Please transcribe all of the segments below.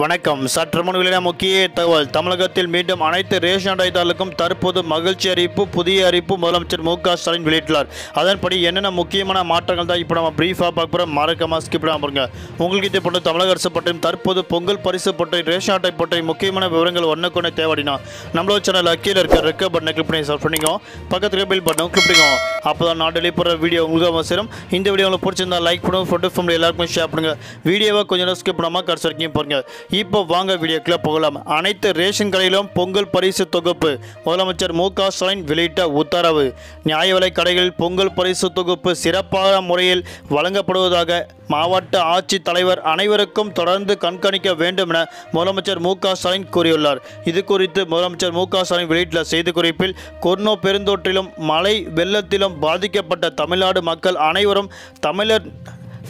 வணக்கம். சற்று முன் வெளியான முக்கிய தகவல். தமிழகத்தில் மீண்டும் அனைத்து ரேஷன் அட்டைதாரர்களுக்கும் தற்போது மகிழ்ச்சி அறிவிப்பு புதிய அறிவிப்பு முதலமைச்சர் மு க ஸ்டாலின் வெளியிட்டுள்ளார். அதன்படி என்னென்ன முக்கியமான மாற்றங்கள் தான் இப்போ நம்ம பிரீஃபாக பார்க்க போகிறோம் மறக்காமல் ஸ்கிப் பண்ணாம பாருங்க உங்களுக்கு இதை போன்ற தமிழக அரசு பற்றியும் தற்போது பொங்கல் பரிசு பற்றி ரேஷன் அட்டை பற்றி முக்கியமான விவரங்கள் ஒன்றுக்கு தேவைடினா நம்மளோட சேனல் கீழே இருக்க ரெக்க பட்டனை கிளிக் பண்ணி சர்ச் பண்ணிக்கோ. பக்கத்தில் பில் பட்டனும் கிளிக் பண்ணிக்கோ. அப்போ தான் நான் டெலி போகிற வீடியோ உங்களுக்கு அவசியம் இந்த வீடியோ உங்களுக்கு பிடிச்சிருந்தா லைக் பண்ணுங்க ஃபோட்டோ ஃபேமிலி எல்லாருக்குமே ஷேர் பண்ணுங்கள் வீடியோவை கொஞ்சம் நேரம் ஸ்கிப் பண்ணாமல் கடைசி வரைக்கும் பாருங்கள் இப்போ வாங்க வீடியோக்குள்ள போகலாம். அனைத்து ரேஷன் கடையிலும் பொங்கல் பரிசு தொகுப்பு. முதலமைச்சர் மு க ஸ்டாலின் வெளியிட்ட உத்தரவு. நியாய விலை கடைகளில் பொங்கல் பரிசு தொகுப்பு சிறப்பான முறையில் வழங்கப்படுவதாக மாவட்ட ஆட்சித் தலைவர் அனைவருக்கும் தொடர்ந்து கண்காணிக்க வேண்டும் என முதலமைச்சர் மு க ஸ்டாலின் கூறியுள்ளார். இது குறித்து முதலமைச்சர் மு க ஸ்டாலின் வெளியிட்டுள்ள செய்திக்குறிப்பில் கொர்னோ பெருந்தொற்றிலும் மழை வெள்ளத்திலும் பாதிக்கப்பட்ட தமிழ்நாடு மக்கள் அனைவரும் தமிழர்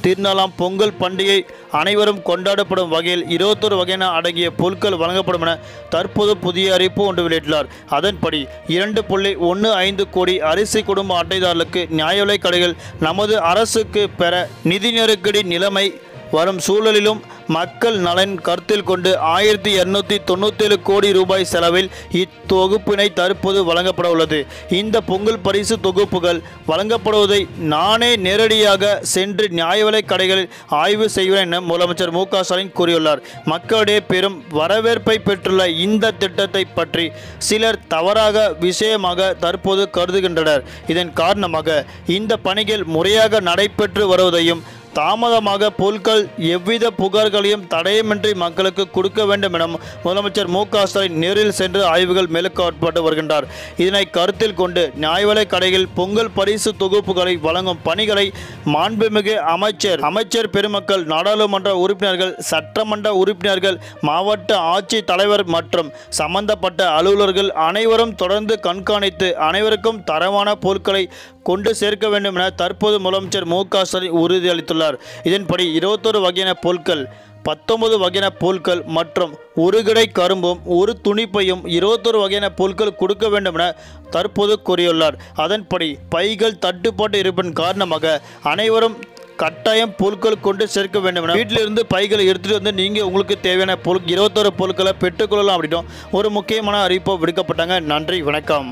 திருநாளாம் பொங்கல் பண்டிகை அனைவரும் கொண்டாடப்படும் வகையில் இருபத்தொரு வகையான அடங்கிய பொருட்கள் வழங்கப்படும் என தற்போது புதிய அறிவிப்பு ஒன்று வெளியிட்டுள்ளார். அதன்படி இரண்டு புள்ளி ஒன்று ஐந்து கோடி அரிசி குடும்ப அட்டைதாரர்களுக்கு நியாய விலைக் கடைகள் நமது அரசுக்கு பெற நிதி நெருக்கடி நிலைமை வரும் சூழலிலும் மக்கள் நலன் கருத்தில் கொண்டு ஆயிரத்தி இருநூத்தி தொண்ணூத்தேழு கோடி ரூபாய் செலவில் இத்தொகுப்பினை தற்போது வழங்கப்பட உள்ளது. இந்த பொங்கல் பரிசு தொகுப்புகள் வழங்கப்படுவதை நானே நேரடியாக சென்று நியாயவிலைக் கடைகளில் ஆய்வு செய்வேன் என முதலமைச்சர் மு க ஸ்டாலின் கூறியுள்ளார். மக்களிடையே பெரும் வரவேற்பை பெற்றுள்ள இந்த திட்டத்தை பற்றி சிலர் தவறாக விஷயமாக தற்போது கருதுகின்றனர். இதன் காரணமாக இந்த பணிகள் முறையாக நடைபெற்று வருவதையும் தாமதமாக பொருட்கள் எவ்வித புகார்களையும் தடயமின்றி மக்களுக்கு கொடுக்க வேண்டும் என முதலமைச்சர் மு க ஸ்டாலின் நேரில் சென்று ஆய்வுகள் மேலுக்காட்பட்டு வருகின்றார். இதனை கருத்தில் கொண்டு நியாயவிலைக் கடையில் பொங்கல் பரிசு தொகுப்புகளை வழங்கும் பணிகளை மாண்புமிகு அமைச்சர் அமைச்சர் பெருமக்கள் நாடாளுமன்ற உறுப்பினர்கள் சட்டமன்ற உறுப்பினர்கள் மாவட்ட ஆட்சித் தலைவர் மற்றும் சம்பந்தப்பட்ட அலுவலர்கள் அனைவரும் தொடர்ந்து கண்காணித்து அனைவருக்கும் தரமான பொருட்களை கொண்டு சேர்க்க வேண்டும் என தற்போது முதலமைச்சர் மு க ஸ்டாலின் உறுதியளித்துள்ளார் இதன்படி இருபத்தொரு வகையான பொருட்கள் பத்தொன்பது வகையான பொருட்கள் மற்றும் ஒரு கிடை கரும்பும் ஒரு துணிப்பையும் இருபத்தொரு வகையான பொருட்கள் கொடுக்க வேண்டும் என தற்போது கூறியுள்ளார். அதன்படி பைகள் தட்டுப்பாட்டு இருப்பின் காரணமாக அனைவரும் கட்டாயம் பொருட்கள் கொண்டு சேர்க்க வேண்டும் என வீட்டிலிருந்து பைகளை எடுத்துகிட்டு வந்து நீங்கள் உங்களுக்கு தேவையான பொருள் இருபத்தொரு பொருட்களை பெற்றுக்கொள்ளலாம் அப்படின்னும் ஒரு முக்கியமான அறிவிப்பு விடுக்கப்பட்டாங்க. நன்றி வணக்கம்.